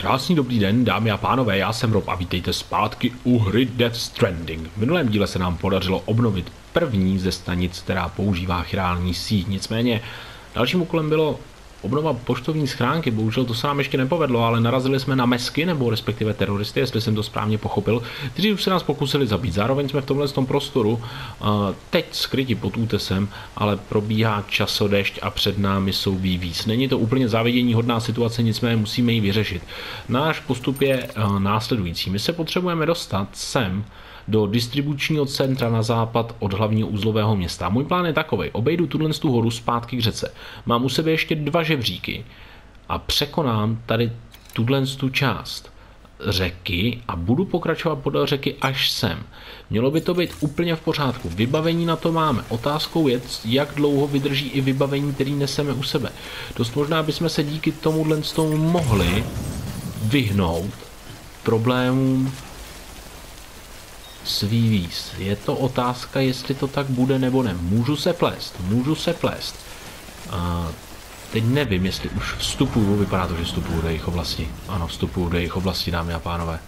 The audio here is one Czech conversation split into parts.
Krásný dobrý den, dámy a pánové, já jsem Rob a vítejte zpátky u hry Death Stranding. V minulém díle se nám podařilo obnovit první ze stanic, která používá chirální síť, nicméně dalším úkolem bylo obnova poštovní schránky, bohužel to se nám ještě nepovedlo, ale narazili jsme na mesky, nebo respektive teroristy, jestli jsem to správně pochopil, kteří už se nás pokusili zabít. Zároveň jsme v tomhle tom prostoru teď skryti pod útesem, ale probíhá časodešť a před námi jsou vývíz. Není to úplně závidění hodná situace, nicméně musíme ji vyřešit. Náš postup je následující. My se potřebujeme dostat sem, do distribučního centra na západ od hlavního uzlového města. Můj plán je takový, obejdu tuhle tu horu zpátky k řece. Mám u sebe ještě dva žebříky a překonám tady tuhle tu část řeky a budu pokračovat podél řeky až sem. Mělo by to být úplně v pořádku. Vybavení na to máme. Otázkou je, jak dlouho vydrží i vybavení, který neseme u sebe. Dost možná bychom se díky tomuhle tomu mohli vyhnout problémům svý víz. Je to otázka, jestli to tak bude nebo ne. Můžu se plést, můžu se plést. A teď nevím, jestli už vstupuju, vypadá to, že vstupuju do jejich oblasti. Ano, vstupuju do jejich oblasti, dámy a pánové.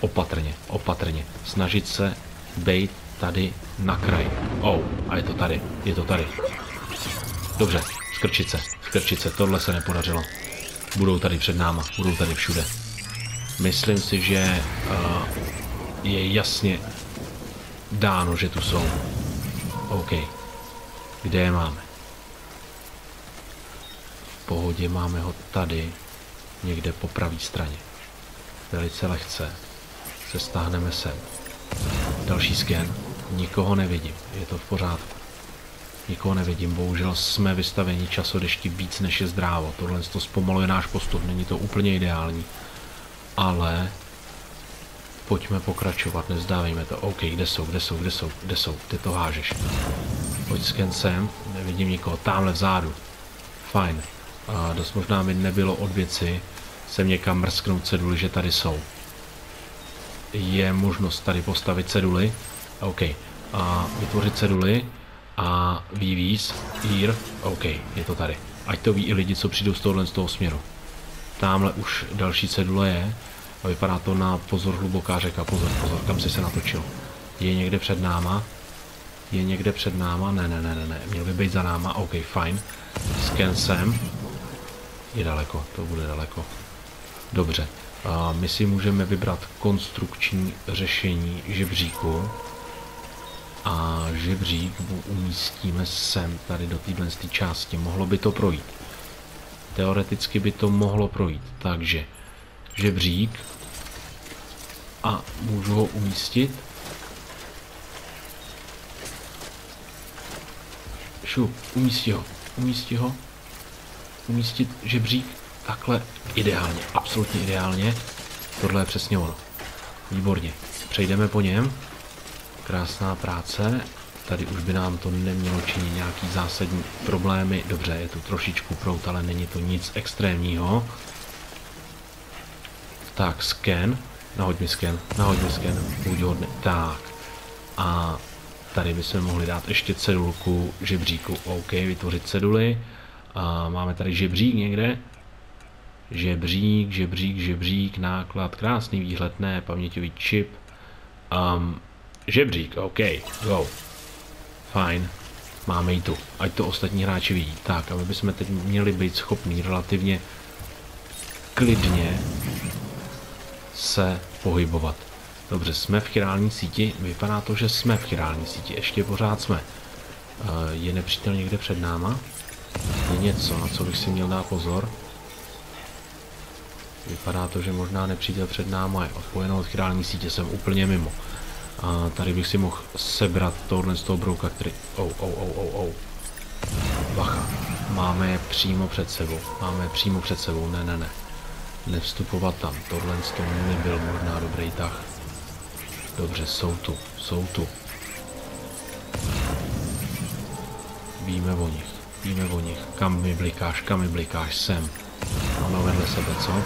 Opatrně, opatrně. Snažit se být tady na kraji. Oh, a je to tady, je to tady. Dobře, skrčice, skrčice, tohle se nepodařilo. Budou tady před náma, budou tady všude. Myslím si, že uh, je jasně dáno, že tu jsou. OK. Kde je máme? V pohodě máme ho tady, někde po pravé straně. Velice lehce se stáhneme sem. Další sken. Nikoho nevidím. Je to v pořádku. Nikoho nevidím. Bohužel jsme vystaveni časodešti víc než je zdrávo. Tohle to zpomaluje náš postup. Není to úplně ideální. Ale Pojďme pokračovat, nezdávejme to. OK, kde jsou, kde jsou, kde jsou, kde jsou, ty to hážeš. Pojď sken sem, nevidím nikoho, tamhle vzadu. Fajn. A dost možná mi nebylo od věci sem někam mrsknout ceduly, že tady jsou. Je možnost tady postavit ceduly. OK. A vytvořit ceduly a vývíz, here, OK, je to tady. Ať to ví i lidi, co přijdou z tohohle z toho směru. Tamhle už další cedule je. A vypadá to na pozor hluboká řeka. Pozor, pozor, kam si se natočil. Je někde před náma? Je někde před náma? Ne, ne, ne, ne, ne. Měl by být za náma. OK, fajn. Scan sem. Je daleko, to bude daleko. Dobře. A my si můžeme vybrat konstrukční řešení žebříku. A žebřík umístíme sem, tady do téhle části. Mohlo by to projít. Teoreticky by to mohlo projít. Takže žebřík a můžu ho umístit. Šup, umístí ho, umístí ho, umístit žebřík takhle ideálně, absolutně ideálně. Tohle je přesně ono. Výborně. Přejdeme po něm. Krásná práce. Tady už by nám to nemělo činit nějaký zásadní problémy. Dobře, je tu trošičku prout, ale není to nic extrémního. Tak, scan. Nahoď mi scan, nahoď mi scan, buď hodný. Tak. A tady bychom mohli dát ještě cedulku žebříku. OK, vytvořit ceduly. A máme tady žebřík někde. Žebřík, žebřík, žebřík, náklad, krásný výhled, ne, paměťový čip. Um, žebřík, OK, go. Fajn, máme ji tu, ať to ostatní hráči vidí. Tak, a my bychom teď měli být schopní relativně klidně se pohybovat. Dobře, jsme v chirální síti, vypadá to, že jsme v chirální síti, ještě pořád jsme. Eh, je nepřítel někde před náma? Je něco, na co bych si měl dát pozor? Vypadá to, že možná nepřítel před náma je odpojeno od chirální sítě, jsem úplně mimo. A tady bych si mohl sebrat tohle z toho brouka, který... Oh, oh, oh, oh, oh. Bacha. Máme je přímo před sebou. Máme je přímo před sebou. Ne, ne, ne nevstupovat tam. Tohle toho nebyl možná dobrý tah. Dobře, jsou tu, jsou tu. Víme o nich, víme o nich. Kam mi blikáš, kam mi blikáš, sem. Máme vedle sebe, co?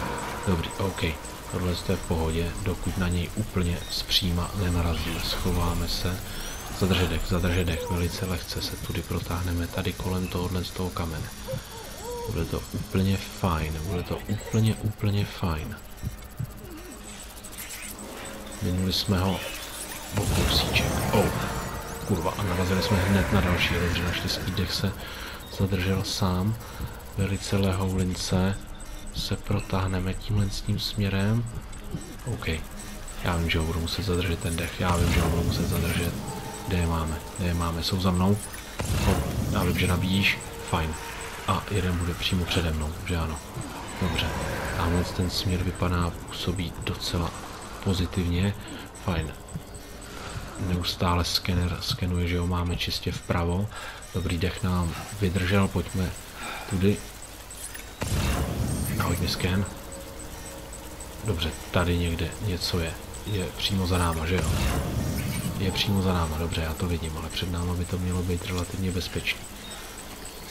Dobrý, OK. Tohle je v pohodě, dokud na něj úplně zpříma nenarazíme. Schováme se. Zadrže dech, zadrže dech, velice lehce se tudy protáhneme tady kolem tohohle z toho kamene. Bude to úplně fajn, bude to úplně, úplně fajn. Minuli jsme ho o kousíček. Oh, kurva, a narazili jsme hned na další, dobře, naštěstí dech se zadržel sám. Velice lehoulince se protáhneme tímhle s tím směrem. OK. Já vím, že ho budu muset zadržet ten dech, já vím, že ho budu muset zadržet. Kde je máme? Kde je máme? Jsou za mnou? Oh, já vím, že nabíjíš. Fajn. A jeden bude přímo přede mnou, že ano. Dobře. Tamhle ten směr vypadá, působí docela pozitivně. Fajn. Neustále skener skenuje, že ho máme čistě vpravo. Dobrý dech nám vydržel, pojďme tudy. Nahoď mi sken. Dobře, tady někde něco je. Je přímo za náma, že jo? Je přímo za náma, dobře, já to vidím, ale před náma by to mělo být relativně bezpečný.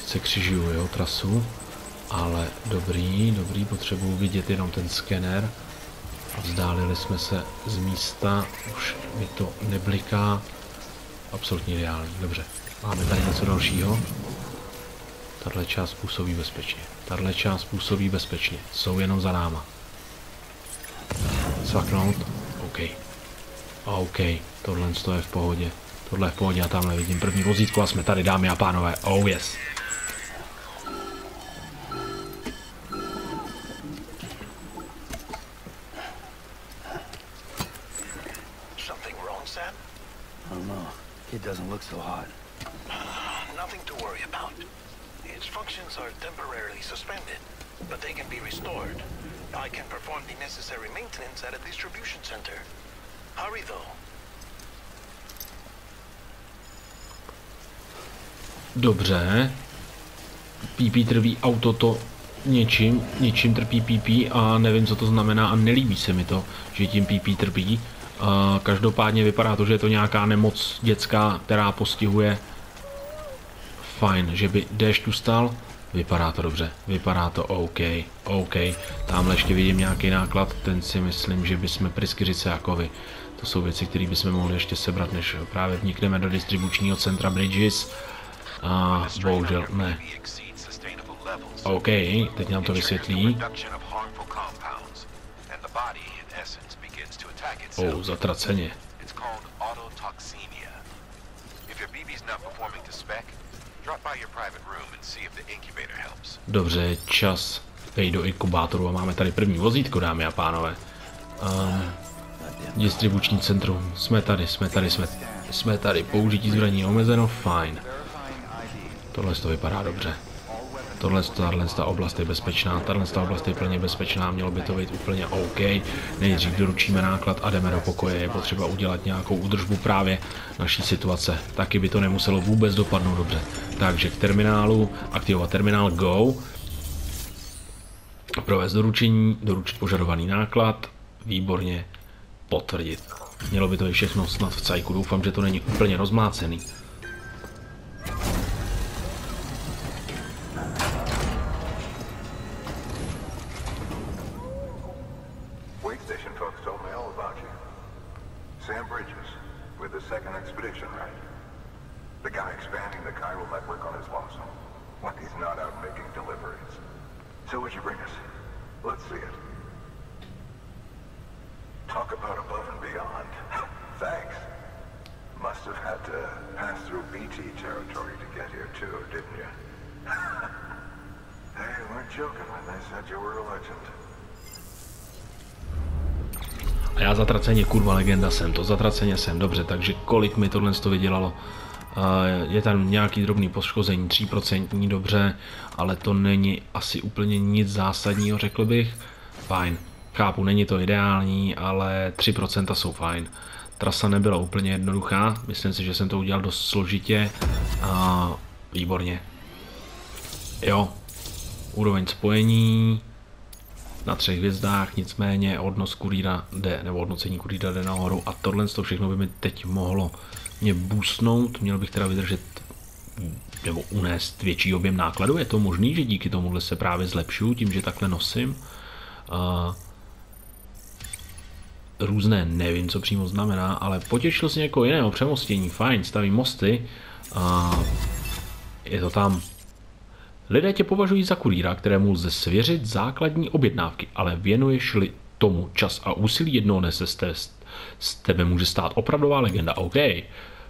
Se křižuju jeho trasu, ale dobrý, dobrý, potřebuji vidět jenom ten skener. Vzdálili jsme se z místa, už mi to nebliká. Absolutně ideální, dobře. Máme tady něco dalšího. Tahle část působí bezpečně. Tahle část působí bezpečně. Jsou jenom za náma. Svaknout. OK. OK. Tohle je v pohodě. Tohle je v pohodě a tamhle vidím první vozítko a jsme tady, dámy a pánové. Oh yes. So hot. Nothing to worry about. Its functions are temporarily suspended, but they can be restored. I can perform the necessary maintenance at a distribution center. Hurry though. Dobře. PP trví auto to něčím, něčím trpí PP a nevím, co to znamená a nelíbí se mi to, že tím PP trpí. Každopádně vypadá to, že je to nějaká nemoc dětská, která postihuje fajn, že by déšť ustal, vypadá to dobře, vypadá to OK, OK, tamhle ještě vidím nějaký náklad, ten si myslím, že bychom pryskyřice jako vy. To jsou věci, které bychom mohli ještě sebrat, než právě vnikneme do distribučního centra Bridges. A bohužel ne. OK, teď nám to vysvětlí. Incubator helps. Dobře, čas vejít do inkubátoru a máme tady první vozítko, dámy a pánové. Um, distribuční centrum, jsme tady, jsme tady, jsme, jsme tady, použití zbraní omezeno, fajn. Tohle to vypadá dobře. Tohle, tahle ta oblast je bezpečná, tahle ta oblast je plně bezpečná, mělo by to být úplně OK. Nejdřív doručíme náklad a jdeme do pokoje, je potřeba udělat nějakou údržbu právě naší situace. Taky by to nemuselo vůbec dopadnout dobře. Takže k terminálu, aktivovat terminál Go, provést doručení, doručit požadovaný náklad, výborně, potvrdit. Mělo by to i všechno snad v cajku, doufám, že to není úplně rozmlácený. Wake station folks told me all about you. Sam Bridges, with the second expedition, right? The guy expanding the chiral network on his lonesome. When he's not out making deliveries. So what'd you bring us? Let's see it. Talk about above and beyond. Thanks. Must have had to pass through BT territory to get here too, didn't you? they weren't joking when they said you were a legend. A já zatraceně jsem, to zatraceně jsem, dobře, takže kolik mi tohle to vydělalo? Uh, je tam nějaký drobný poškození, 3% dobře, ale to není asi úplně nic zásadního, řekl bych. Fajn, chápu, není to ideální, ale 3% jsou fajn. Trasa nebyla úplně jednoduchá, myslím si, že jsem to udělal dost složitě a výborně. Jo, úroveň spojení, na třech hvězdách, nicméně hodnost kurýra jde, nebo hodnocení kurýra jde nahoru a tohle to všechno by mi teď mohlo mě boostnout, měl bych teda vydržet nebo unést větší objem nákladu, je to možný, že díky tomuhle se právě zlepšuju tím, že takhle nosím. Uh, různé, nevím, co přímo znamená, ale potěšil si někoho jiného přemostění, fajn, stavím mosty, uh, je to tam Lidé tě považují za kurýra, kterému lze svěřit základní objednávky, ale věnuješ-li tomu čas a úsilí jednoho dne se z, z tebe může stát opravdová legenda. OK,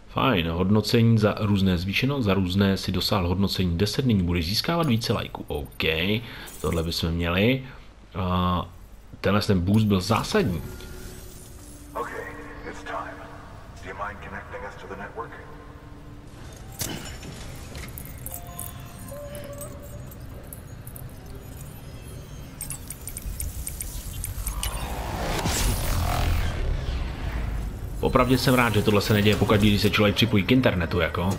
fajn, hodnocení za různé zvýšeno, za různé si dosáhl hodnocení 10, nyní budeš získávat více lajků. OK, tohle bychom měli. Uh, tenhle ten boost byl zásadní. Popravdě jsem rád, že tohle se neděje pokaždé, když se člověk připojí k internetu, jako.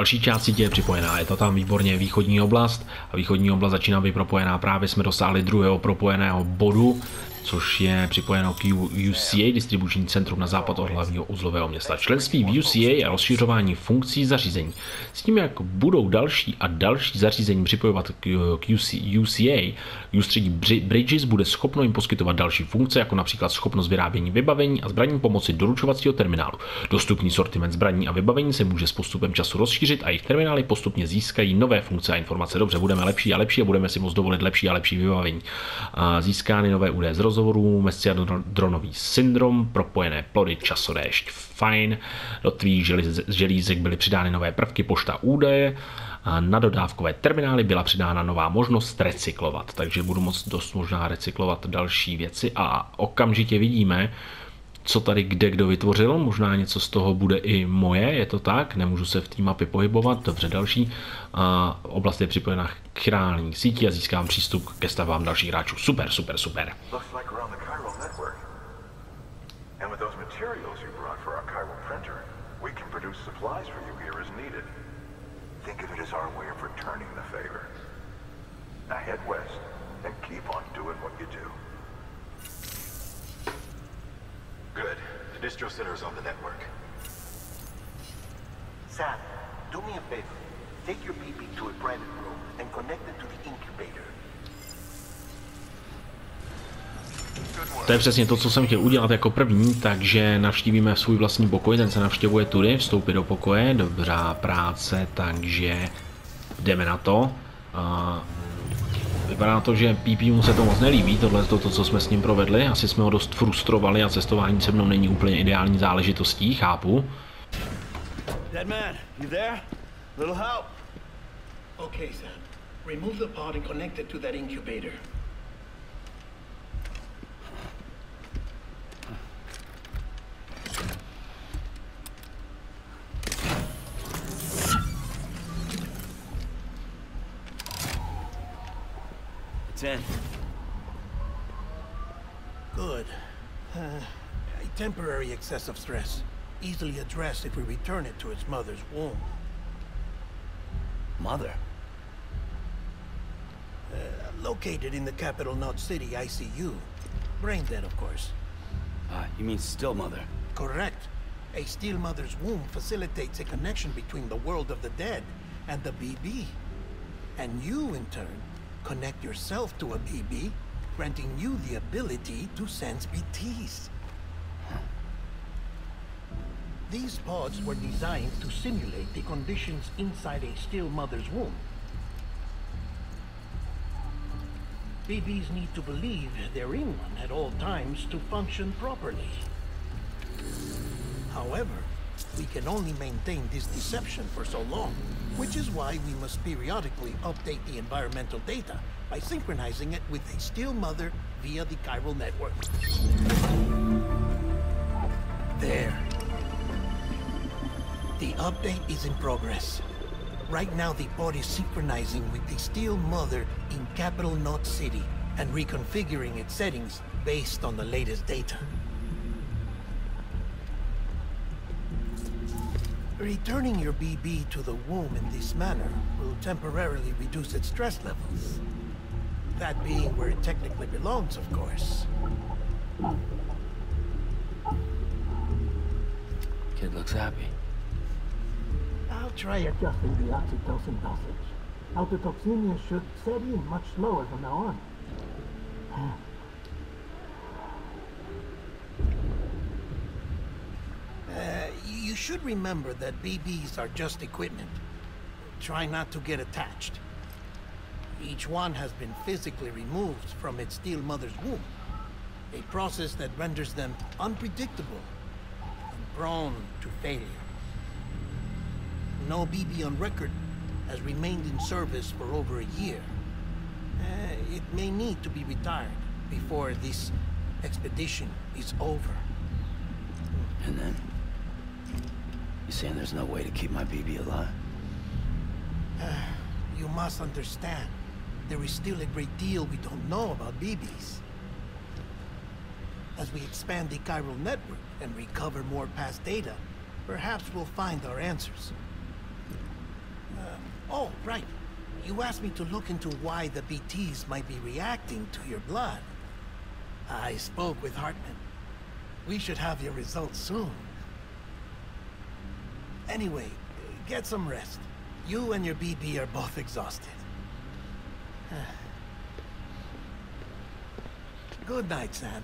Další část sítě je připojená. Je to tam výborně východní oblast a východní oblast začíná být propojená. Právě jsme dosáhli druhého propojeného bodu, což je připojeno k UCA, distribuční centrum na západ od hlavního uzlového města. Členství v UCA a rozšiřování funkcí zařízení. S tím, jak budou další a další zařízení připojovat k UCA, ústředí Bridges bude schopno jim poskytovat další funkce, jako například schopnost vyrábění vybavení a zbraní pomocí doručovacího terminálu. Dostupný sortiment zbraní a vybavení se může s postupem času rozšířit a jejich terminály postupně získají nové funkce a informace. Dobře, budeme lepší a lepší a budeme si moct dovolit lepší a lepší vybavení. Získány nové údaje z rozhovorů, mesiadronový syndrom, propojené plody, časodéšť, fajn, do tvých želízek byly přidány nové prvky, pošta údaje, na dodávkové terminály byla přidána nová možnost recyklovat, takže budu moct dost možná recyklovat další věci a okamžitě vidíme, co tady kde kdo vytvořil, možná něco z toho bude i moje, je to tak, nemůžu se v té mapě pohybovat, dobře další. A oblast je připojena k chirální síti a získám přístup ke stavám dalších hráčů. Super, super, super. Think of it as our way of returning the favor. Now head west The distro center is on the network. Sam, do me a favor. Take your BB to a private room and connect it to the incubator. To je přesně to, co jsem chtěl udělat jako první, takže navštívíme svůj vlastní pokoj, ten se navštěvuje tudy, vstoupit do pokoje, dobrá práce, takže jdeme na to. A vypadá to, že PP mu se to moc nelíbí, tohle to, to, co jsme s ním provedli, asi jsme ho dost frustrovali a cestování se mnou není úplně ideální záležitostí, chápu. Dead man, you there? Little help? Okay, Sam. Remove the pod and connect it to that incubator. Excessive stress. Easily addressed if we return it to its mother's womb. Mother? Located in the capital Knot City ICU. Brain dead, of course. Ah, you mean still mother? Correct. A steel mother's womb facilitates a connection between the world of the dead and the BB. And you, in turn, connect yourself to a BB, granting you the ability to sense BTs. These pods were designed to simulate the conditions inside a still mother's womb. Babies need to believe they're in one at all times to function properly. However, we can only maintain this deception for so long, which is why we must periodically update the environmental data by synchronizing it with a still mother via the chiral network. There. The update is in progress. Right now, the pod is synchronizing with the Steel Mother in Capital Knot City and reconfiguring its settings based on the latest data. Returning your BB to the womb in this manner will temporarily reduce its stress levels. That being where it technically belongs, of course. Kid looks happy. I'll try. Adjusting the oxytocin dosage. Autotoxemia should set in much slower from now on. Uh, you should remember that BBs are just equipment. Try not to get attached. Each one has been physically removed from its steel mother's womb. A process that renders them unpredictable and prone to failure. No BB on record has remained in service for over a year. Uh, it may need to be retired before this expedition is over. And then? You saying there's no way to keep my BB alive? You must understand, there is still a great deal we don't know about BBs. As we expand the chiral network and recover more past data, perhaps we'll find our answers. Oh, right. You asked me to look into why the BTs might be reacting to your blood. I spoke with Hartman. We should have your results soon. Anyway, get some rest. You and your BB are both exhausted. Good night, Sam.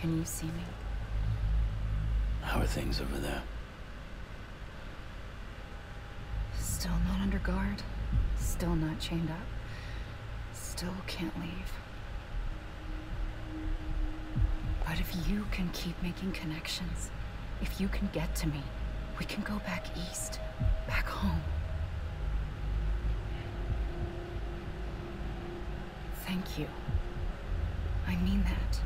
Can you see me? How are things over there? Still not under guard. Still not chained up. Still can't leave. But if you can keep making connections, if you can get to me, we can go back east, back home. Thank you. I mean that.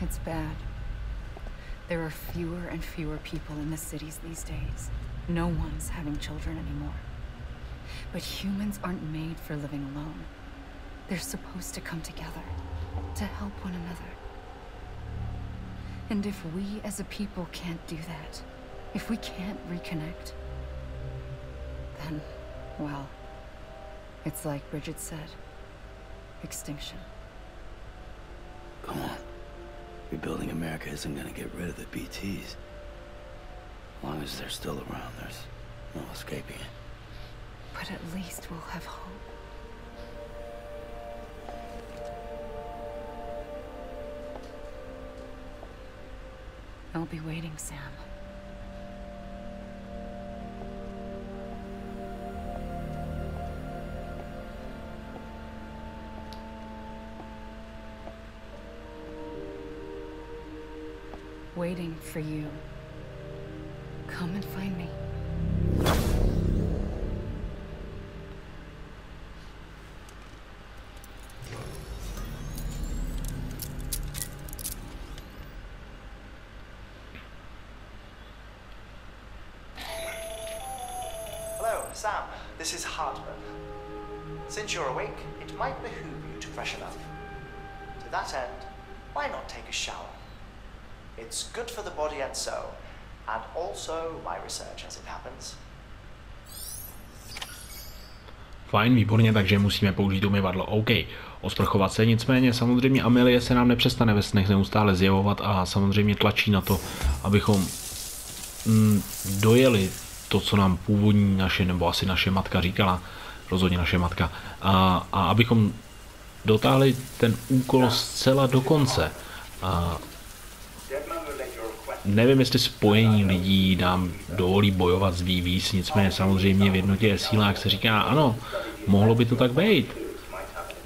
It's bad. There are fewer and fewer people in the cities these days. No one's having children anymore. But humans aren't made for living alone. They're supposed to come together, to help one another. And if we as a people can't do that, if we can't reconnect, then, well, it's like Bridget said, extinction. Come on. Rebuilding America isn't gonna get rid of the BTs. As long as they're still around, there's no escaping it. But at least we'll have hope. I'll be waiting, Sam. Waiting for you. Come and find me. Hello, Sam. This is Hartman. Since you're awake, it might behoove you to freshen up. To that end, why not take a shower? It's good for the body and soul, and also my research as it happens. Fajn, výborně, takže musíme použít umyvadlo. OK, osprchovat se, nicméně samozřejmě Amelie se nám nepřestane ve snech neustále zjevovat a samozřejmě tlačí na to, abychom mm, dojeli to, co nám původní naše, nebo asi naše matka říkala, rozhodně naše matka, a, a abychom dotáhli ten úkol zcela do konce. A Deadman will let your request nevím, jestli spojení lidí nám dovolí bojovat s VVs, nicméně samozřejmě v jednotě sílách se říká, ano, mohlo by to tak být.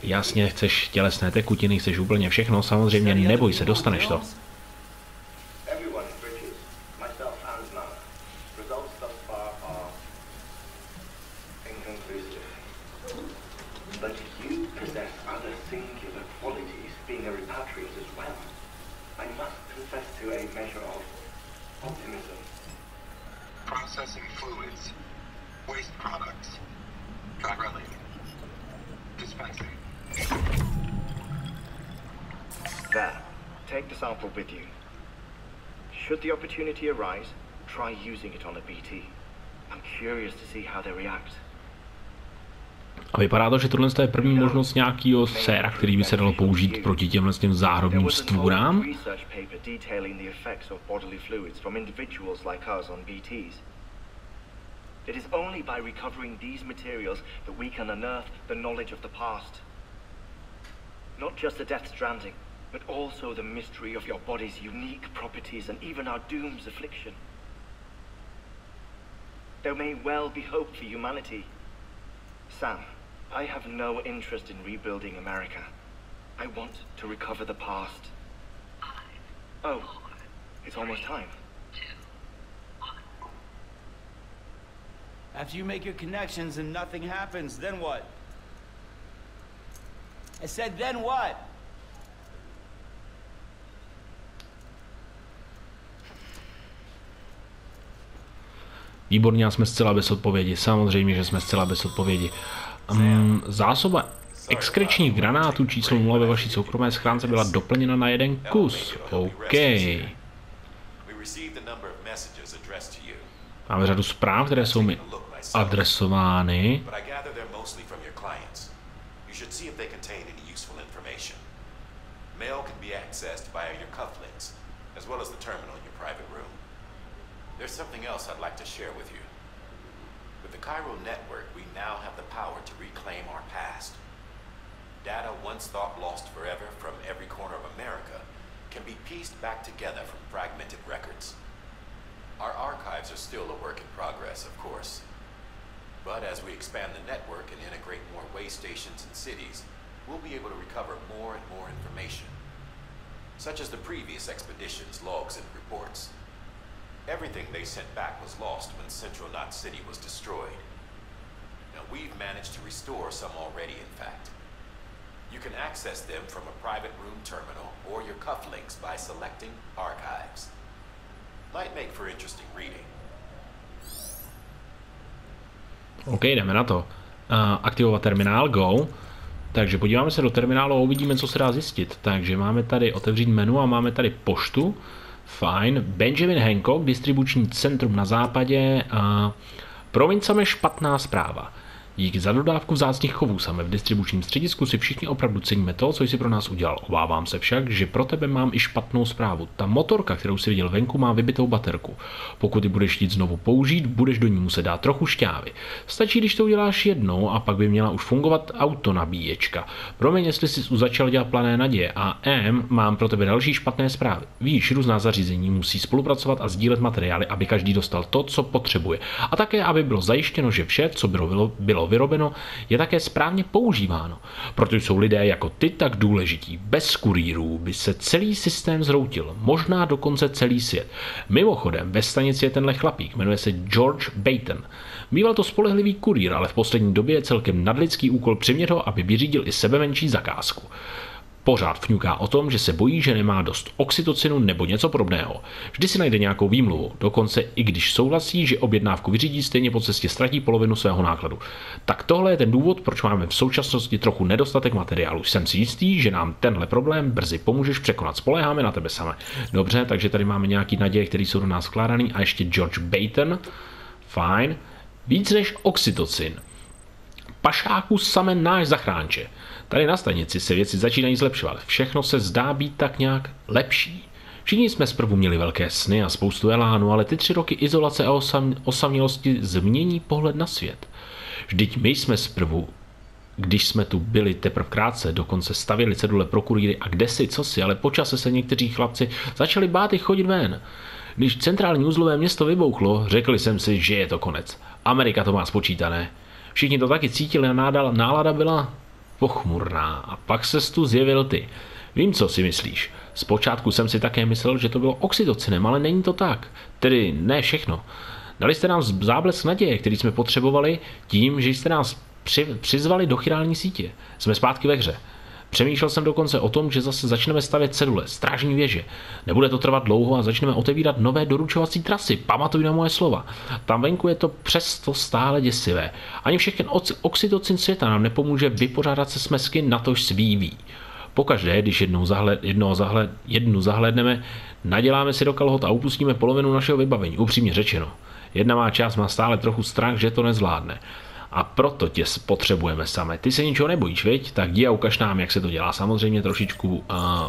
Jasně, chceš tělesné tekutiny, chceš úplně všechno, samozřejmě neboj se, dostaneš to. Confess to a measure of optimism. Processing fluids. Waste products. Chiralium. Dispensing. There, take the sample with you. Should the opportunity arise, try using it on a BT. I'm curious to see how they react. A vypadá to, že tohle je první možnost nějakého séra, který by se dalo použít proti těmhle těm záhrobním stvůrám. It is only by recovering these materials that we can unearth the knowledge of the past. Not just the Death Stranding, but also the mystery of your body's unique properties and even our doom's affliction. There may well be hope for humanity. Sam, I have no interest in rebuilding America. I want to recover the past. Oh, it's almost time. After you make your connections and nothing happens, then what? I said, then what? Výborně, jsme zcela bez odpovědi. Samozřejmě, že jsme zcela bez odpovědi. Um, zásoba exkrečních granátů číslo 0 ve vaší soukromé schránce byla doplněna na jeden kus. OK. Máme řadu zpráv, které jsou mi adresovány. Mail can be accessed via your cufflinks, as well as the terminal in your private room. There's something else I'd like to share with you. With the Cairo network, we now have the power to reclaim our past. Data once thought lost forever from every corner of America can be pieced back together from fragmented records. Our archives are still a work in progress, of course. But as we expand the network and integrate more way stations and cities, we'll be able to recover more and more information, such as the previous expedition's logs and reports. Everything they sent back was lost when Central Knot City was destroyed. Now, we've managed to restore some already, in fact. You can access them from a private room terminal or your cufflinks by selecting Archives. Might make for interesting reading. OK, jdeme na to. Uh, aktivovat terminál, go. Takže podíváme se do terminálu a uvidíme, co se dá zjistit. Takže máme tady otevřít menu a máme tady poštu. Fajn. Benjamin Hancock, distribuční centrum na západě. Uh, provincame špatná zpráva. Díky za dodávku vzácných chovů same v distribučním středisku si všichni opravdu ceníme to, co jsi pro nás udělal. Obávám se však, že pro tebe mám i špatnou zprávu. Ta motorka, kterou si viděl venku, má vybitou baterku. Pokud ji budeš chtít znovu použít, budeš do ní muset dát trochu šťávy. Stačí, když to uděláš jednou a pak by měla už fungovat autonabíječka. Promiň, jestli jsi začal dělat plané naděje a M, mám pro tebe další špatné zprávy. Víš, různá zařízení musí spolupracovat a sdílet materiály, aby každý dostal to, co potřebuje. A také, aby bylo zajištěno, že vše, co bylo, bylo vyrobeno, je také správně používáno. Proto jsou lidé jako ty tak důležití. Bez kurýrů by se celý systém zroutil, možná dokonce celý svět. Mimochodem, ve stanici je tenhle chlapík, jmenuje se George Baton. Býval to spolehlivý kurýr, ale v poslední době je celkem nadlidský úkol přimět ho, aby vyřídil i sebe menší zakázku. Pořád fňuká o tom, že se bojí, že nemá dost oxytocinu nebo něco podobného. Vždy si najde nějakou výmluvu, dokonce i když souhlasí, že objednávku vyřídí, stejně po cestě ztratí polovinu svého nákladu. Tak tohle je ten důvod, proč máme v současnosti trochu nedostatek materiálu. Jsem si jistý, že nám tenhle problém brzy pomůžeš překonat. Spoléháme na tebe samé. Dobře, takže tady máme nějaký naděje, které jsou do nás vkládaný a ještě George Baton. Fajn. Víc než oxytocin. Pašáku samé náš zachránče. Tady na stanici se věci začínají zlepšovat. Všechno se zdá být tak nějak lepší. Všichni jsme zprvu měli velké sny a spoustu elánu, ale ty tři roky izolace a osam, osamělosti změní pohled na svět. Vždyť my jsme zprvu, když jsme tu byli teprve krátce, dokonce stavili cedule pro kurýry a kde si, co si, ale počase se někteří chlapci začali bát i chodit ven. Když centrální uzlové město vybouchlo, řekli jsem si, že je to konec. Amerika to má spočítané. Všichni to taky cítili a nálada byla pochmurná. A pak se tu zjevil ty. Vím, co si myslíš. Zpočátku jsem si také myslel, že to bylo oxytocinem, ale není to tak. Tedy ne všechno. Dali jste nám záblesk naděje, který jsme potřebovali, tím, že jste nás při, přizvali do chirální sítě. Jsme zpátky ve hře. Přemýšlel jsem dokonce o tom, že zase začneme stavět cedule, strážní věže. Nebude to trvat dlouho a začneme otevírat nové doručovací trasy. Pamatuj na moje slova. Tam venku je to přesto stále děsivé. Ani všechny oxytocin světa nám nepomůže vypořádat se smesky na tož svíví. Pokaždé, když jednou zahled, jednoho zahled, jednu zahledneme, naděláme si do kalhot a upustíme polovinu našeho vybavení, upřímně řečeno. Jedna má část má stále trochu strach, že to nezvládne. A proto tě potřebujeme samé. Ty se ničeho nebojíš, viď? Tak jdi a ukaž nám, jak se to dělá. Samozřejmě trošičku, uh,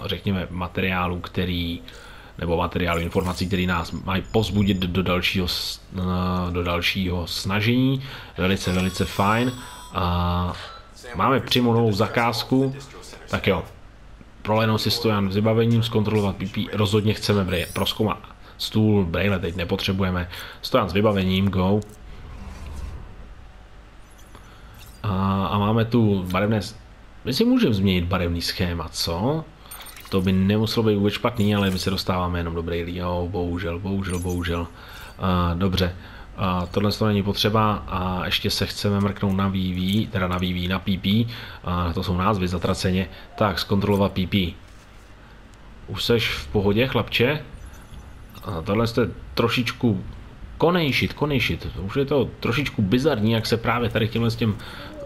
řekněme, materiálu, který nebo materiálu informací, který nás mají pozbudit do dalšího, uh, do dalšího snažení. Velice, velice fajn. Máme přímo novou zakázku. Tak jo, prolenou si stojan s vybavením, zkontrolovat PP, rozhodně chceme proskoumat stůl, brejle teď nepotřebujeme, stojan s vybavením, go. A, a máme tu barevné, my si můžeme změnit barevný schéma, co? To by nemuselo být vůbec špatný, ale my se dostáváme jenom do Braille. Jo, bohužel, bohužel, bohužel. Uh, dobře, uh, tohle to není potřeba a ještě se chceme mrknout na VV, teda na VV, na PP. Uh, to jsou názvy zatraceně. Tak, zkontrolovat PP. Už seš v pohodě, chlapče? A tohle je trošičku konejšit, konejšit. Už je to trošičku bizarní, jak se právě tady těmhle s těm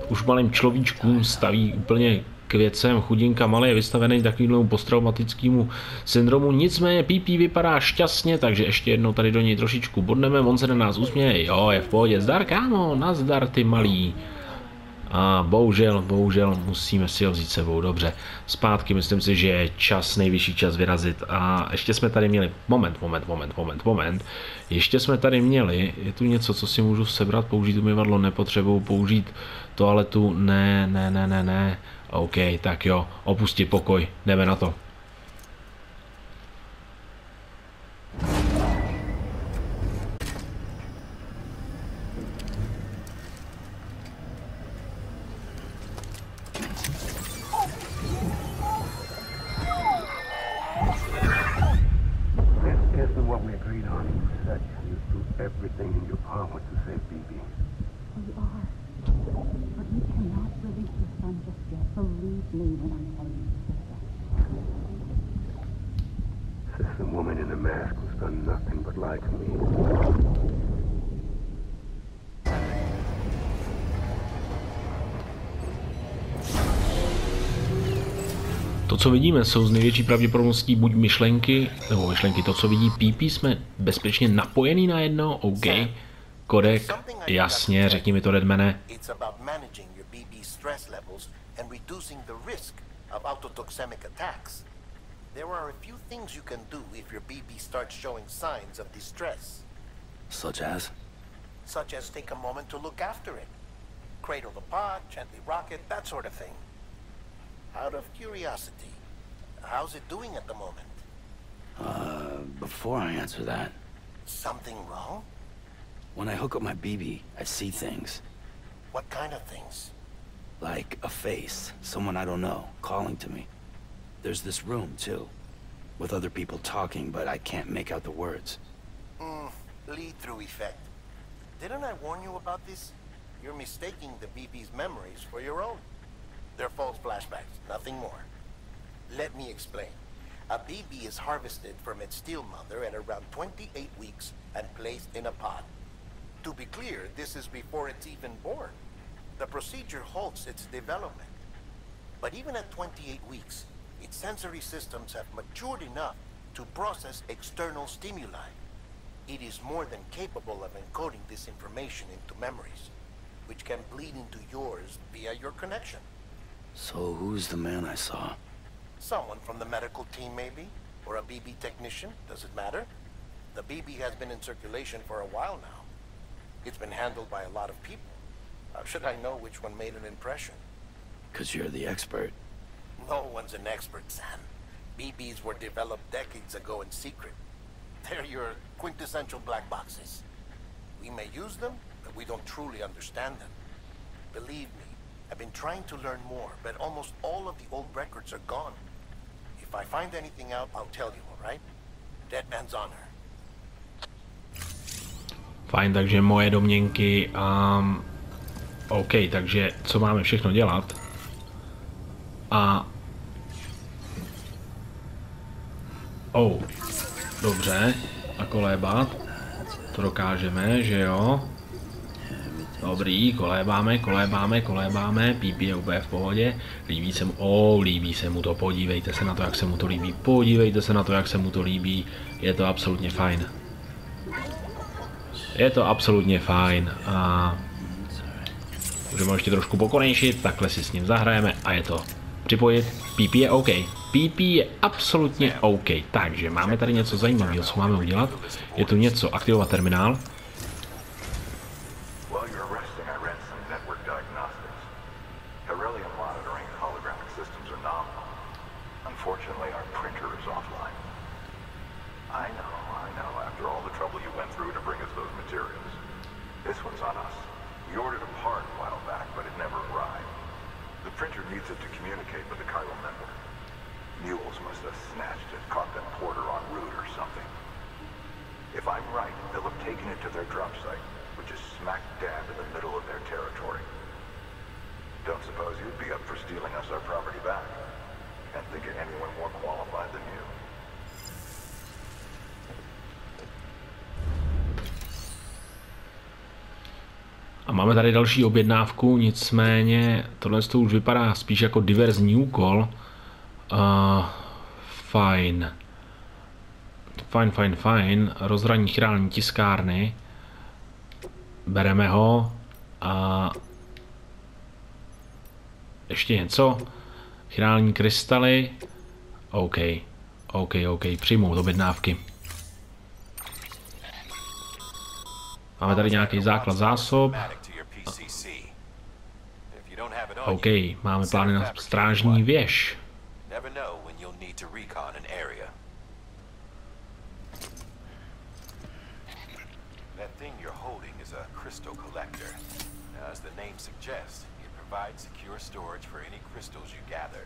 už malým človíčkům staví úplně k věcem. Chudinka malý je vystavený takovému posttraumatickému syndromu. Nicméně PP vypadá šťastně, takže ještě jednou tady do něj trošičku bodneme. On se na nás usměje. Jo, je v pohodě. Zdar, kámo, nazdar ty malý. A bohužel, bohužel musíme si ho vzít sebou. Dobře, zpátky myslím si, že je čas, nejvyšší čas vyrazit. A ještě jsme tady měli, moment, moment, moment, moment, moment. Ještě jsme tady měli, je tu něco, co si můžu sebrat, použít umyvadlo, nepotřebuju použít toaletu, ne, ne, ne, ne, ne. OK, tak jo, opustit pokoj, jdeme na to. Co vidíme, jsou z největší pravděpodobností buď myšlenky, nebo myšlenky, to, co vidí PP, jsme bezpečně napojený na jedno, OK, kodek, jasně, řekni mi to, Redmane. Managing your BB stress levels and reducing the risk of autotoxicic attacks. There are a few things you can do if your BB starts showing signs of distress. Such as? Such as take a moment to look after it. Cradle the pot, gently rock it, that sort of thing. Out of curiosity, how's it doing at the moment? Uh, before I answer that... Something wrong? When I hook up my BB, I see things. What kind of things? Like a face, someone I don't know, calling to me. There's this room, too, with other people talking, but I can't make out the words. Hmm, lead-through effect. Didn't I warn you about this? You're mistaking the BB's memories for your own. They're false flashbacks, nothing more. Let me explain. A BB is harvested from its steel mother at around 28 weeks and placed in a pod. To be clear, this is before it's even born. The procedure halts its development. But even at 28 weeks, its sensory systems have matured enough to process external stimuli. It is more than capable of encoding this information into memories, which can bleed into yours via your connection. So who's the man I saw? Someone from the medical team, maybe? Or a BB technician? Does it matter? The BB has been in circulation for a while now. It's been handled by a lot of people. How should I know which one made an impression? Because you're the expert. No one's an expert, Sam. BBs were developed decades ago in secret. They're your quintessential black boxes. We may use them, but we don't truly understand them. Believe me, I've been trying to learn more, but almost all of the old records are gone. If I find anything out, I'll tell you, alright? Dead man's honor. Fajn, takže moje domněnky. Um, OK, takže co máme všechno dělat? A... Oh, dobře. A kolébat. To dokážeme, že jo? Dobrý, kolébáme, kolébáme, kolébáme, pípí je úplně v pohodě, líbí se mu, oh, líbí se mu to, podívejte se na to, jak se mu to líbí, podívejte se na to, jak se mu to líbí, je to absolutně fajn. Je to absolutně fajn a můžeme ještě trošku pokonejšit, takhle si s ním zahrajeme a je to připojit, PP je OK. PP je absolutně OK, takže máme tady něco zajímavého, co máme udělat, je tu něco, aktivovat terminál, taken it to their drop site, which is smack dab in the middle of their territory. Don't suppose you'd be up for stealing us our property back? Can't think of anyone more qualified than you. A máme tady další objednávku, nicméně tohle to už vypadá spíš jako diverzní úkol. Uh, fajn. Fajn, fajn, fajn. Rozhraní chirální tiskárny. Bereme ho. A ještě něco. Chirální krystaly. OK. OK, OK. Přijmout objednávky. Máme tady nějaký základ zásob. OK, máme plány na strážní věž. Never know when you'll need to recon an area. Name suggests, it provides secure storage for any crystals you gather.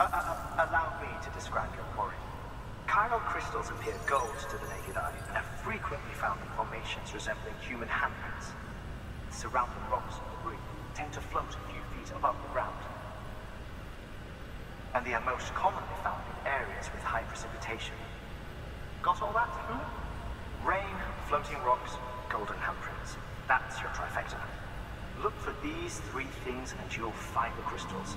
Uh, uh, allow me to describe your quarry. Chiral crystals appear gold to the naked eye and are frequently found in formations resembling human handprints. Surrounding rocks and debris tend to float a few feet above the ground. And they are most commonly found in areas with high precipitation. Got all that? Hmm? Rain, floating rocks, golden handprints. That's your trifecta. Look for these three things and you'll find the crystals.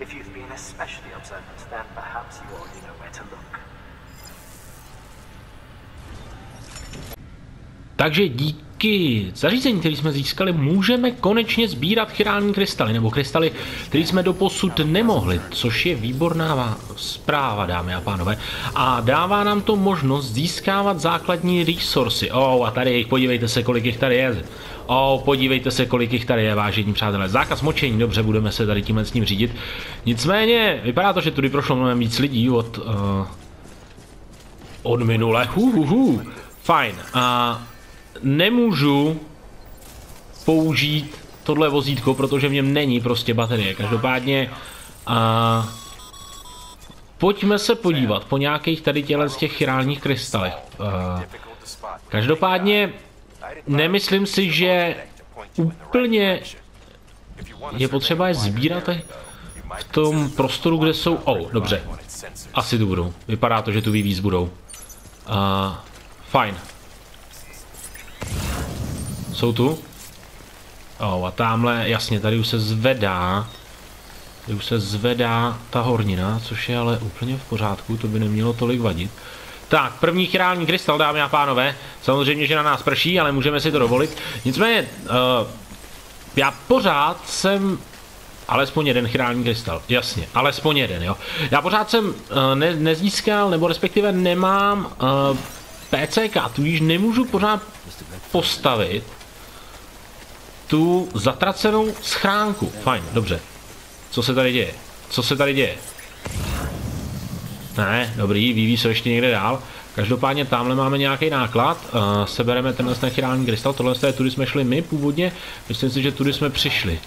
If you've been especially observant, then perhaps you already know where to look. Takže díky zařízení, který jsme získali, můžeme konečně sbírat chirální krystaly, nebo krystaly, které jsme doposud nemohli, což je výborná zpráva, dámy a pánové. A dává nám to možnost získávat základní resursy. Oh, a tady jich, podívejte se, kolik jich tady je. Oh, podívejte se, kolik jich tady je, vážení přátelé. Zákaz močení, dobře, budeme se tady tímhle s ním řídit. Nicméně, vypadá to, že tudy prošlo mnohem víc lidí od... Uh, od minule. Hu, hu, hu. Fajn. A nemůžu použít tohle vozítko, protože v něm není prostě baterie. Každopádně a pojďme se podívat po nějakých tady těle z těch chirálních krystalech. A, každopádně nemyslím si, že úplně je potřeba je sbírat v tom prostoru, kde jsou... Oh, dobře. Asi tu budou. Vypadá to, že tu vývíz budou. Uh, fajn. Jsou tu? Oh, a tamhle, jasně, tady už se zvedá. Tady už se zvedá ta hornina, což je ale úplně v pořádku, to by nemělo tolik vadit. Tak, první chirální krystal, dámy a pánové. Samozřejmě, že na nás prší, ale můžeme si to dovolit. Nicméně, uh, já pořád jsem Alespoň jeden chirální krystal, jasně, alespoň jeden, jo. Já pořád jsem uh, ne, nezískal, nebo respektive nemám uh, PCK, tudíž nemůžu pořád postavit tu zatracenou schránku. Fajn, dobře. Co se tady děje? Co se tady děje? Ne, dobrý, vyvíjí se ještě někde dál. Každopádně tamhle máme nějaký náklad, uh, sebereme tenhle ten chirální krystal, tohle je tudy jsme šli my původně, myslím si, že tudy jsme přišli.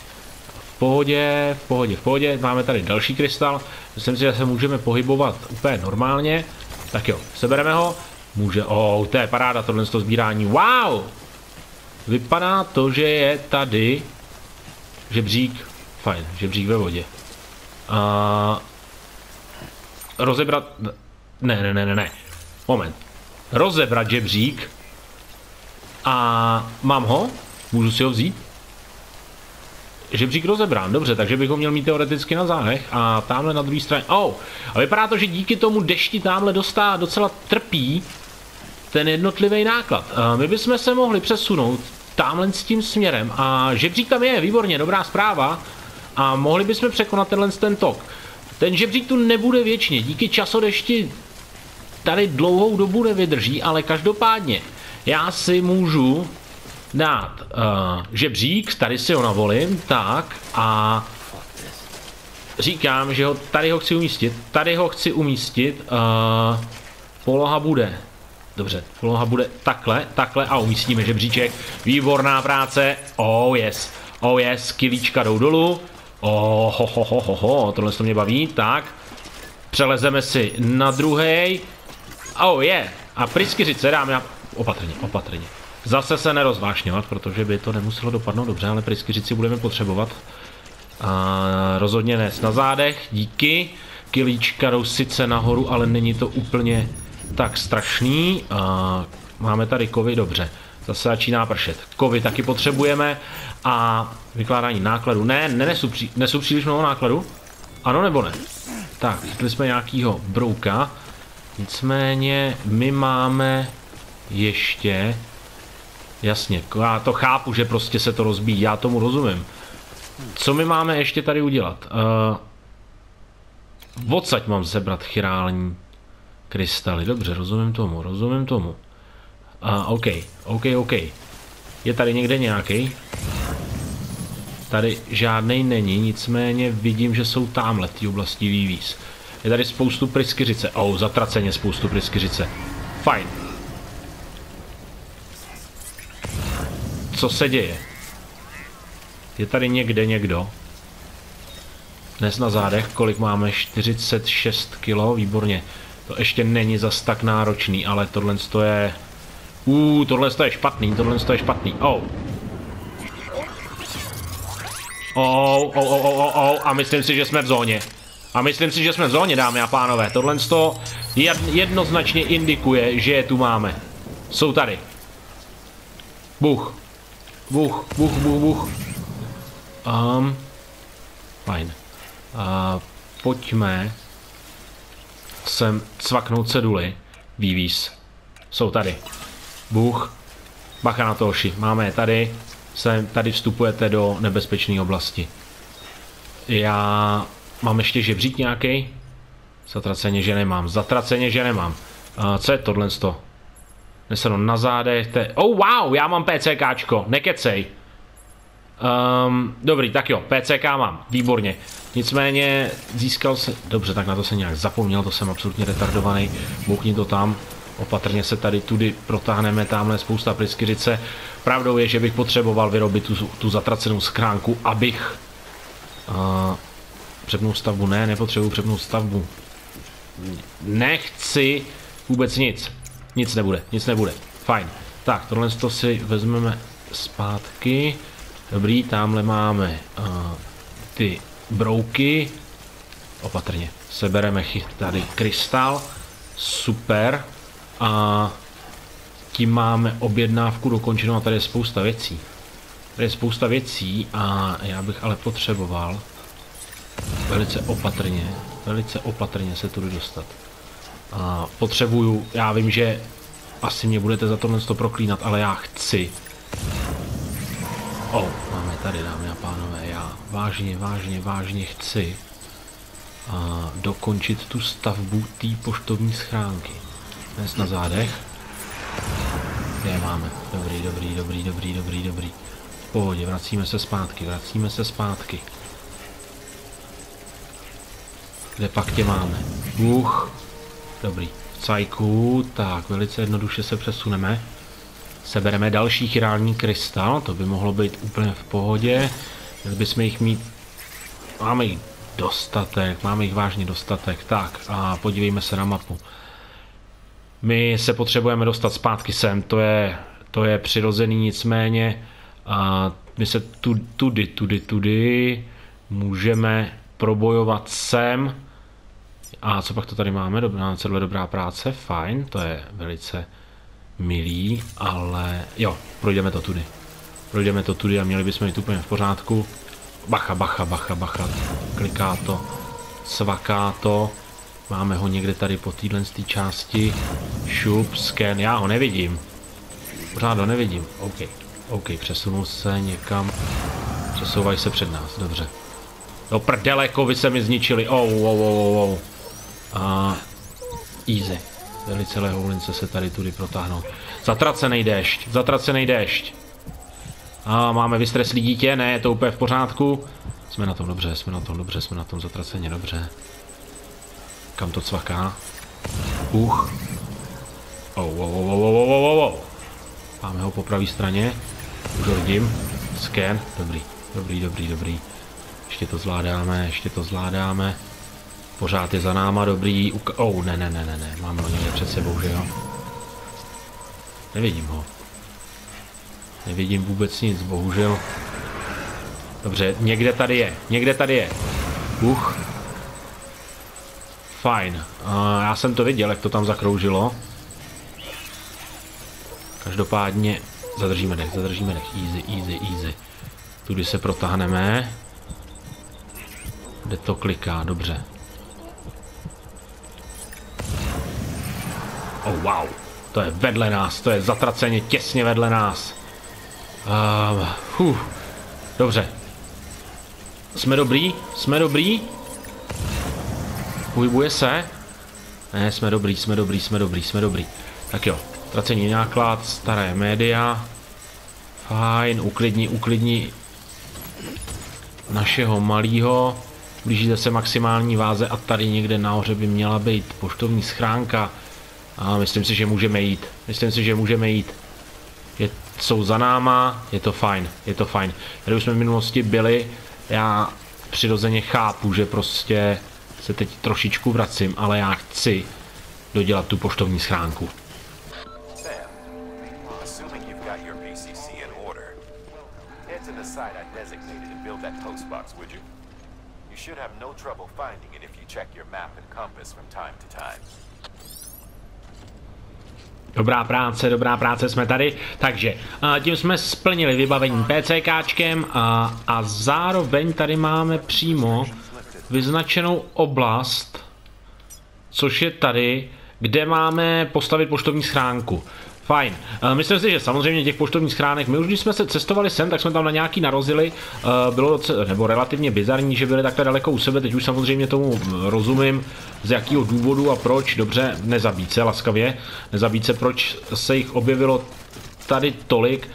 V pohodě, v pohodě, v pohodě, máme tady další krystal, myslím si, že se můžeme pohybovat úplně normálně. Tak jo, sebereme ho, může, oh, to je paráda, tohle to sbírání, wow! Vypadá to, že je tady žebřík, fajn, žebřík ve vodě. Uh, rozebrat, ne, ne, ne, ne, ne, Moment. Rozebrat žebřík. A mám ho? Můžu si ho vzít? Žebřík rozebrán, dobře, takže bych ho měl mít teoreticky na zádech a tamhle na druhé straně. Oh, a vypadá to, že díky tomu dešti tamhle dostá docela trpí ten jednotlivý náklad. A my bychom se mohli přesunout tamhle s tím směrem a žebřík tam je, výborně, dobrá zpráva. A mohli bychom překonat tenhle ten tok. Ten žebřík tu nebude věčně, díky časodešti tady dlouhou dobu nevydrží, ale každopádně já si můžu dát uh, žebřík, tady si ho navolím, tak a říkám, že ho, tady ho chci umístit, tady ho chci umístit, uh, poloha bude, dobře, poloha bude takhle, takhle a umístíme žebříček, výborná práce, oh yes, oh yes, kilíčka jdou dolů, oh ho ho ho ho ho, tohle to mě baví, tak, přelezeme si na druhý, Oh, je. Yeah. A pryskyřice dáme na... Opatrně, opatrně. Zase se nerozvášňovat, protože by to nemuselo dopadnout dobře, ale pryskyřici budeme potřebovat. A rozhodně nes na zádech, díky. Kilíčka jdou sice nahoru, ale není to úplně tak strašný. A máme tady kovy, dobře. Zase začíná pršet. Kovy taky potřebujeme a vykládání nákladu. Ne, nenesu, pří, nesu příliš mnoho nákladu. Ano nebo ne? Tak, chytli jsme nějakýho brouka. Nicméně my máme ještě, jasně, já to chápu, že prostě se to rozbíjí, já tomu rozumím. Co my máme ještě tady udělat? Uh, odsaď mám zebrat chirální krystaly, dobře, rozumím tomu, rozumím tomu. Uh, OK, OK, OK. Je tady někde nějaký? Tady žádný není, nicméně vidím, že jsou tamhle ty oblasti vývíz. Je tady spoustu pryskyřice. Oh, zatraceně spoustu pryskyřice. Fajn. Co se děje? Je tady někde někdo? Dnes na zádech, kolik máme? 46 kg, výborně. To ještě není zas tak náročný, ale tohle je... Uh, tohle je špatný, tohle je špatný. Oh. Oh, oh, oh, oh, oh, oh, a myslím si, že jsme v zóně. A myslím si, že jsme v zóně, dámy a pánové. Tohle to jednoznačně indikuje, že je tu máme. Jsou tady. Buch. Buch, buch, buch, buch. Um, fajn. Uh, pojďme sem cvaknout ceduly. Vývíz. Jsou tady. Buch. Bacha na to oši. Máme je tady. Sem, tady vstupujete do nebezpečné oblasti. Já Mám ještě žebřík nějaký? Zatraceně, že nemám. Zatraceně, že nemám. Uh, co je tohle? Nesedu na zádech. Te... Oh wow, já mám PCKčko. Nekecej. Um, dobrý, tak jo, PCK mám. Výborně. Nicméně získal se... Dobře, tak na to se nějak zapomněl, to jsem absolutně retardovaný. Boukni to tam. Opatrně se tady tudy protáhneme, tamhle spousta pryskyřice. Pravdou je, že bych potřeboval vyrobit tu, tu zatracenou schránku, abych uh, Přepnout stavbu, ne, nepotřebuji přepnout stavbu. Nechci vůbec nic. Nic nebude, nic nebude. Fajn. Tak, tohle to si vezmeme zpátky. Dobrý, tamhle máme uh, ty brouky. Opatrně. Sebereme tady krystal. Super. A tím máme objednávku dokončenou a tady je spousta věcí. Tady je spousta věcí a já bych ale potřeboval velice opatrně, velice opatrně se tudy dostat. A potřebuju, já vím, že asi mě budete za tohle to proklínat, ale já chci. Oh, tady, dámy a pánové, já vážně, vážně, vážně chci a dokončit tu stavbu té poštovní schránky. Dnes na zádech. Je máme. Dobrý, dobrý, dobrý, dobrý, dobrý, dobrý. pohodě, vracíme se zpátky, vracíme se zpátky. Kde pak tě máme? Uch, dobrý. V cajku, tak velice jednoduše se přesuneme. Sebereme další chirální krystal, to by mohlo být úplně v pohodě. Měli bychom jich mít... Máme jich dostatek, máme jich vážně dostatek. Tak a podívejme se na mapu. My se potřebujeme dostat zpátky sem, to je, to je přirozený, nicméně a my se tu, tudy, tudy, tudy můžeme probojovat sem. A co pak to tady máme? Dobrá, celé dobrá práce, fajn, to je velice milý, ale jo, projdeme to tudy. Projdeme to tudy a měli bychom jít úplně v pořádku. Bacha, bacha, bacha, bacha, kliká to, svaká to. Máme ho někde tady po téhle části. Šup, scan, já ho nevidím. Pořád ho nevidím, OK. OK, přesunul se někam. Přesouvají se před nás, dobře. Do prdele, vy se mi zničili, oh, oh, oh, oh. A easy. Velice lehoulince se tady tudy protáhnou. Zatracený déšť, zatracený déšť. A máme vystreslý dítě, ne, je to úplně v pořádku. Jsme na tom dobře, jsme na tom dobře, jsme na tom zatraceně dobře. Kam to cvaká? Uch. Oh, oh, oh, oh, oh, oh, oh, oh. Máme ho po pravé straně. Už ho vidím. Scan. Dobrý, dobrý, dobrý, dobrý. Ještě to zvládáme, ještě to zvládáme. Pořád je za náma dobrý. Uk oh, ne, ne, ne, ne, ne. Máme ho někde před sebou, že jo? Nevidím ho. Nevidím vůbec nic, bohužel. Dobře, někde tady je, někde tady je. Uch. Fajn. Uh, já jsem to viděl, jak to tam zakroužilo. Každopádně zadržíme dech, zadržíme dech. Easy, easy, easy. Tudy se protáhneme. Kde to kliká, dobře. Oh wow, to je vedle nás, to je zatraceně těsně vedle nás. Uh, huh. Dobře. Jsme dobrý, jsme dobrý. Pohybuje se. Ne, jsme dobrý, jsme dobrý, jsme dobrý, jsme dobrý. Tak jo, tracení náklad, staré média. Fajn, uklidni, uklidni našeho malého. Blížíte se maximální váze a tady někde nahoře by měla být poštovní schránka. A myslím si, že můžeme jít. Myslím si, že můžeme jít. Je, jsou za náma, je to fajn, je to fajn. Tady už jsme v minulosti byli, já přirozeně chápu, že prostě se teď trošičku vracím, ale já chci dodělat tu poštovní schránku. You should have no trouble finding it if you check your map and compass from time to time. Dobrá práce, dobrá práce, jsme tady. Takže tím jsme splnili vybavení PCKčkem a, a zároveň tady máme přímo vyznačenou oblast, což je tady, kde máme postavit poštovní schránku. Fajn. Uh, myslím si, že samozřejmě těch poštovních schránek, my už když jsme se cestovali sem, tak jsme tam na nějaký narozili, uh, bylo docela, nebo relativně bizarní, že byly takhle daleko u sebe, teď už samozřejmě tomu rozumím, z jakého důvodu a proč, dobře, nezabít se laskavě, nezabít se, proč se jich objevilo tady tolik,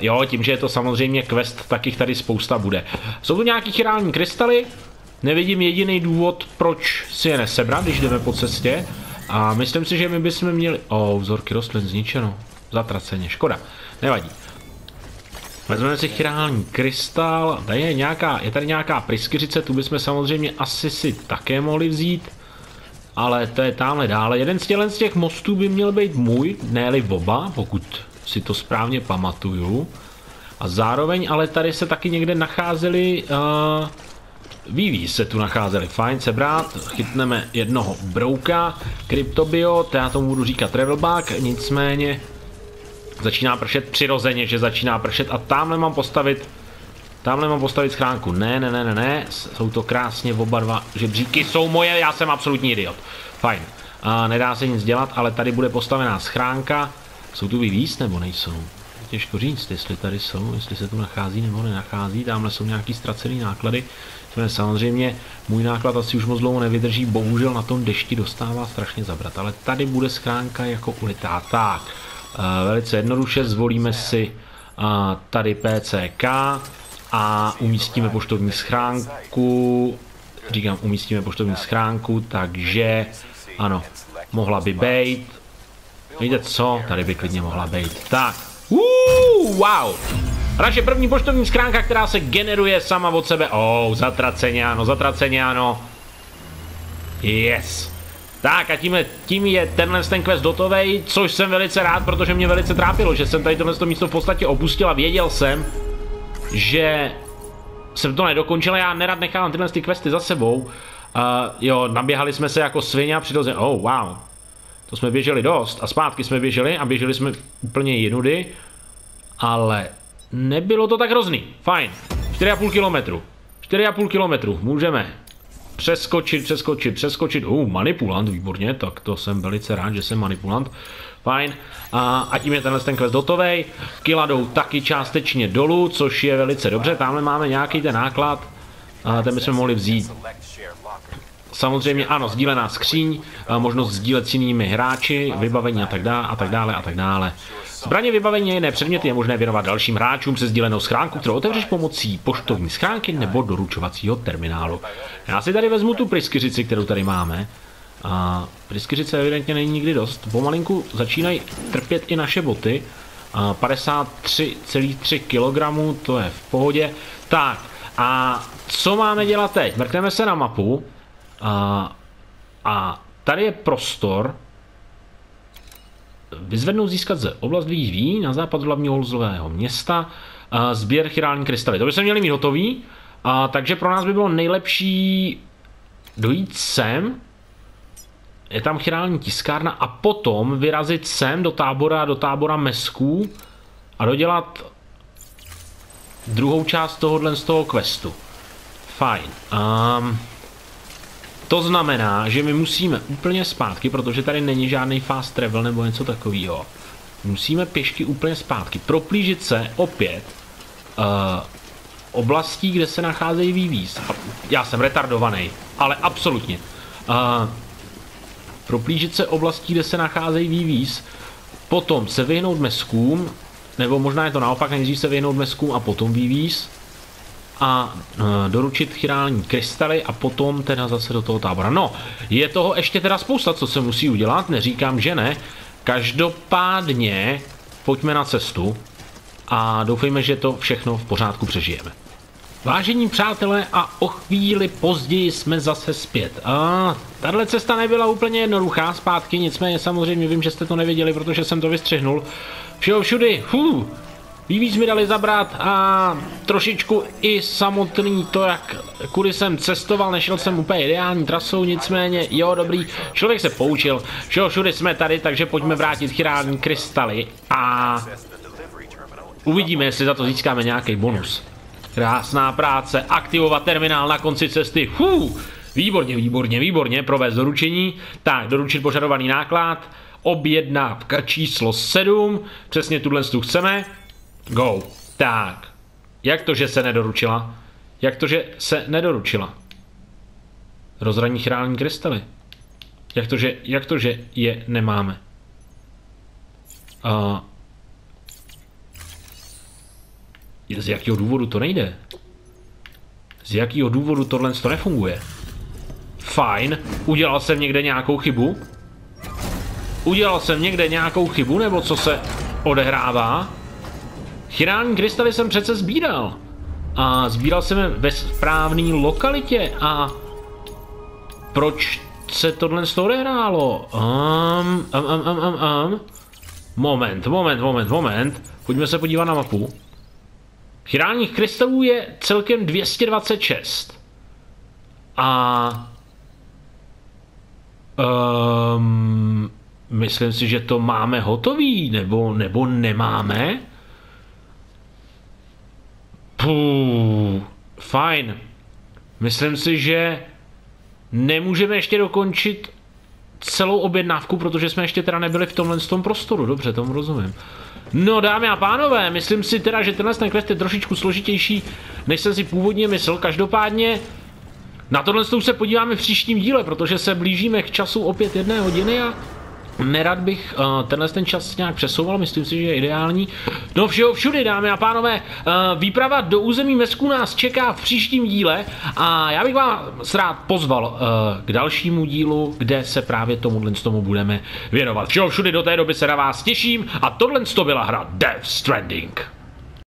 jo, tím, že je to samozřejmě quest, tak jich tady spousta bude. Jsou tu nějaký chirální krystaly, nevidím jediný důvod, proč si je nesebrat, když jdeme po cestě. A myslím si, že my bychom měli... O, oh, vzorky rostlin zničeno. Zatraceně, škoda. Nevadí. Vezmeme si chirální krystal, tady je, nějaká, je tady nějaká pryskyřice, tu bychom samozřejmě asi si také mohli vzít. Ale to je tamhle dále. Jeden z těch, z těch mostů by měl být můj, ne oba, pokud si to správně pamatuju. A zároveň ale tady se taky někde nacházeli uh, Výví se tu nacházeli, fajn sebrat, chytneme jednoho brouka, kryptobiot, já tomu budu říkat travelback, nicméně začíná pršet přirozeně, že začíná pršet a tamhle mám postavit Tamhle mám postavit schránku. Ne, ne, ne, ne, ne. Jsou to krásně oba dva žebříky. Jsou moje, já jsem absolutní idiot. Fajn. A nedá se nic dělat, ale tady bude postavená schránka. Jsou tu vyvíz nebo nejsou? Těžko říct, jestli tady jsou, jestli se tu nachází nebo nenachází. Tamhle jsou nějaký ztracený náklady. Samozřejmě můj náklad asi už moc dlouho nevydrží, bohužel na tom dešti dostává strašně zabrat, ale tady bude schránka jako ulitá. Tak, uh, velice jednoduše zvolíme si a tady PCK a umístíme poštovní schránku, říkám umístíme poštovní schránku, takže ano, mohla by být, víte co, tady by klidně mohla být, tak, uh, wow, naše první poštovní schránka, která se generuje sama od sebe, oh, zatraceně ano, zatraceně ano, yes, tak a tím, je, tím je tenhle ten quest dotovej, což jsem velice rád, protože mě velice trápilo, že jsem tady tohle místo v podstatě opustil a věděl jsem, že jsem to nedokončil, já nerad nechávám tyhle ty questy za sebou. Uh, jo, naběhali jsme se jako svině a přirozeně, oh wow, to jsme běželi dost a zpátky jsme běželi a běželi jsme úplně jinudy, ale nebylo to tak hrozný, fajn, 4,5 kilometru, 4,5 kilometru, můžeme přeskočit, přeskočit, přeskočit, uh, manipulant, výborně, tak to jsem velice rád, že jsem manipulant, fajn. A, a tím je tenhle ten quest dotovej. Kila jdou taky částečně dolů, což je velice dobře. Tamhle máme nějaký ten náklad, a ten bychom mohli vzít. Samozřejmě ano, sdílená skříň, možnost sdílet s jinými hráči, vybavení a tak dále a tak dále a tak dále. Zbraně vybavení a jiné předměty je možné věnovat dalším hráčům se sdílenou schránku, kterou otevřeš pomocí poštovní schránky nebo doručovacího terminálu. Já si tady vezmu tu pryskyřici, kterou tady máme. A pryskyřice evidentně není nikdy dost. Pomalinku začínají trpět i naše boty. 53,3 kg, to je v pohodě. Tak, a co máme dělat teď? Mrkneme se na mapu. A, a tady je prostor. Vyzvednout získat ze oblast výzví na západ hlavního holzového města. Sběr chirální krystaly. To by se měli mít hotový. A, takže pro nás by bylo nejlepší dojít sem, je tam chirální tiskárna a potom vyrazit sem do tábora, do tábora mesků a dodělat druhou část tohohle z toho questu. Fajn. Um, to znamená, že my musíme úplně zpátky, protože tady není žádný fast travel nebo něco takového. Musíme pěšky úplně zpátky. Proplížit se opět uh, oblastí, kde se nacházejí vývíz. Já jsem retardovaný, ale absolutně. Uh, proplížit se oblastí, kde se nacházejí vývíz, potom se vyhnout meskům, nebo možná je to naopak, nejdřív se vyhnout meskům a potom vývíz, a e, doručit chirální krystaly a potom teda zase do toho tábora. No, je toho ještě teda spousta, co se musí udělat, neříkám, že ne. Každopádně pojďme na cestu a doufejme, že to všechno v pořádku přežijeme. Vážení přátelé, a o chvíli později jsme zase zpět. A tahle cesta nebyla úplně jednoduchá zpátky, nicméně samozřejmě vím, že jste to nevěděli, protože jsem to vystřihnul. Všeho všudy, hů, Víc mi dali zabrat a trošičku i samotný to, jak kudy jsem cestoval, nešel jsem úplně ideální trasou, nicméně jo, dobrý, člověk se poučil, všeho všudy jsme tady, takže pojďme vrátit chirální krystaly a uvidíme, jestli za to získáme nějaký bonus. Krásná práce, aktivovat terminál na konci cesty, Hů, výborně, výborně, výborně, provést doručení, tak, doručit požadovaný náklad, objednávka číslo 7, přesně tuhle tu chceme, go, tak, jak to, že se nedoručila? Jak to, že se nedoručila? Rozraní chrální krystaly. Jak to, že, jak to, že je nemáme? Uh, z jakého důvodu to nejde? Z jakého důvodu tohle to nefunguje? Fajn, udělal jsem někde nějakou chybu? Udělal jsem někde nějakou chybu, nebo co se odehrává? Chirální krystaly jsem přece sbíral. A sbíral jsem je ve správné lokalitě a proč se tohle z toho odehrálo? Um, um, um, um, um, um. Moment, moment, moment, moment. Pojďme se podívat na mapu. Chirálních krystalů je celkem 226. A... Um, myslím si, že to máme hotový, nebo, nebo nemáme. Puh, fajn. Myslím si, že nemůžeme ještě dokončit celou objednávku, protože jsme ještě teda nebyli v tomhle tom prostoru. Dobře, tomu rozumím. No dámy a pánové, myslím si teda, že tenhle ten quest je trošičku složitější, než jsem si původně myslel. Každopádně na tohle se podíváme v příštím díle, protože se blížíme k času opět jedné hodiny a Nerad bych uh, tenhle ten čas nějak přesouval, myslím si, že je ideální. No všeho všudy, dámy a pánové, uh, výprava do území Mesku nás čeká v příštím díle a já bych vám rád pozval uh, k dalšímu dílu, kde se právě tomuhle tomu budeme věnovat. Všeho všudy do té doby se na vás těším a tohle to byla hra Death Stranding.